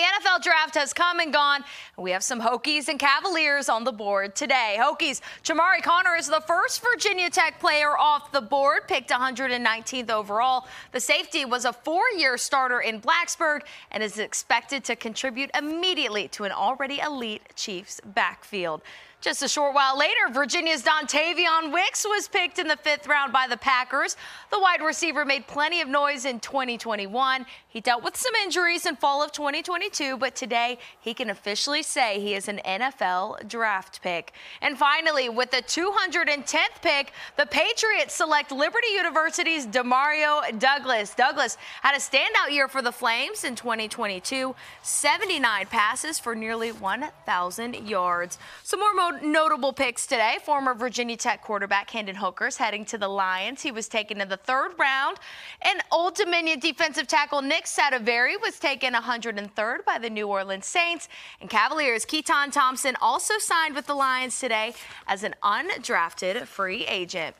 the NFL draft has come and gone. We have some Hokies and Cavaliers on the board today. Hokies, Chamarri Conner is the first Virginia Tech player off the board, picked 119th overall. The safety was a four year starter in Blacksburg and is expected to contribute immediately to an already elite Chiefs backfield. Just a short while later, Virginia's Dontayvion Wicks was picked in the fifth round by the Packers. The wide receiver made plenty of noise in 2021. He dealt with some injuries in fall of 2022, but today he can officially say he is an NFL draft pick. And finally, with the 210th pick, the Patriots select Liberty University's Demario Douglas. Douglas had a standout year for the Flames in 2022, 79 passes for nearly 1,000 yards. Some more notable picks today. Former Virginia Tech quarterback Hendon Hooker's heading to the Lions. He was taken in the third round. And Old Dominion defensive tackle Nick Saldiveri was taken 103rd by the New Orleans Saints. And Cavaliers Keytaon Thompson also signed with the Lions today as an undrafted free agent.